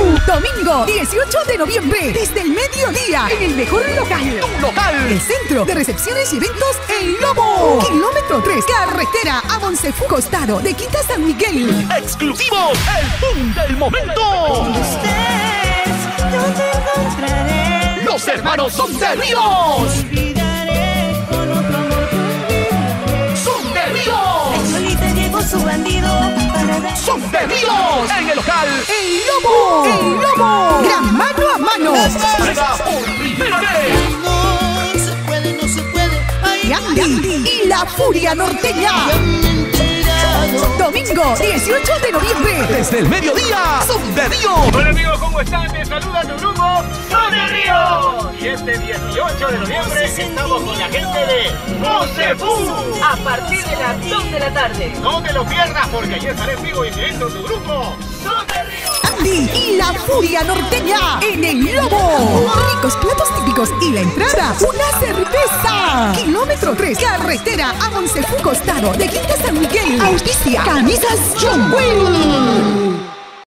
Domingo 18 de noviembre, desde el mediodía, en el mejor local. Un local. El centro de recepciones y eventos El Lobo. Kilómetro 3, carretera a Monsefu, costado de Quinta San Miguel. Exclusivo, el boom del momento. Ustedes, yo te encontraré. Los hermanos son de Ríos. Su bandido para. Son. En el local. El Lobo. El Lobo. Gran mano a mano. Por primera vez. No se puede, no se puede. Ay, Yandy y la Furia Norteña. Domingo 18 de noviembre. Desde el mediodía. Son. Hola amigos, ¿cómo están? Te saluda tu grupo Son de Río. Y este 18 de noviembre estamos con la gente de Mosefú. a partir de las 2 de la tarde. No te lo pierdas porque allí estaré en vivo directo tu grupo Son de Río. Andy y la Furia Norteña en el Lobo. Ricos platos típicos y la entrada, una cerveza. Kilómetro 3, carretera a Monsefu, costado de Quinta San Miguel. Auspicia, camisas John.